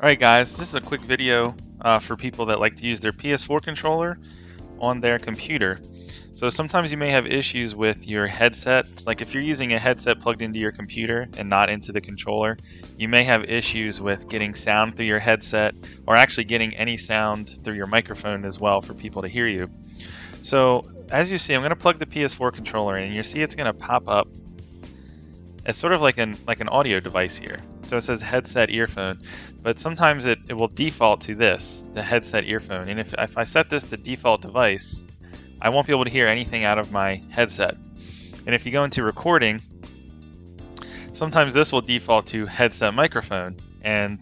Alright guys, this is a quick video uh, for people that like to use their PS4 controller on their computer. So sometimes you may have issues with your headset, like if you're using a headset plugged into your computer and not into the controller, you may have issues with getting sound through your headset or actually getting any sound through your microphone as well for people to hear you. So as you see, I'm going to plug the PS4 controller in and you see it's going to pop up it's sort of like an like an audio device here. So it says headset earphone, but sometimes it, it will default to this, the headset earphone. And if, if I set this to default device, I won't be able to hear anything out of my headset. And if you go into recording, sometimes this will default to headset microphone, and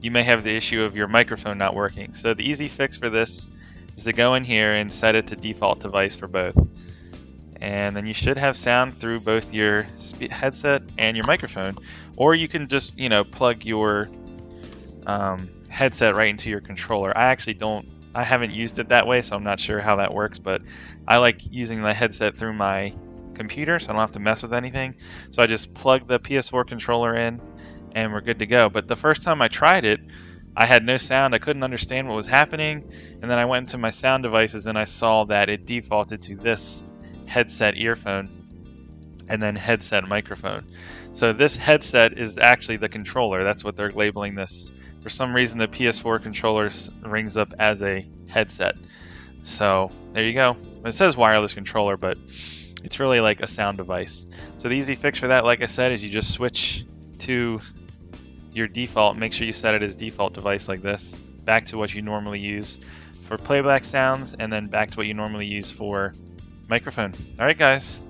you may have the issue of your microphone not working. So the easy fix for this is to go in here and set it to default device for both and then you should have sound through both your headset and your microphone or you can just you know plug your um, headset right into your controller. I actually don't I haven't used it that way so I'm not sure how that works but I like using the headset through my computer so I don't have to mess with anything. So I just plug the PS4 controller in and we're good to go. But the first time I tried it I had no sound. I couldn't understand what was happening and then I went into my sound devices and I saw that it defaulted to this headset earphone and then headset microphone. So this headset is actually the controller. That's what they're labeling this. For some reason, the PS4 controller rings up as a headset. So there you go. It says wireless controller, but it's really like a sound device. So the easy fix for that, like I said, is you just switch to your default. Make sure you set it as default device like this. Back to what you normally use for playback sounds, and then back to what you normally use for microphone. All right, guys.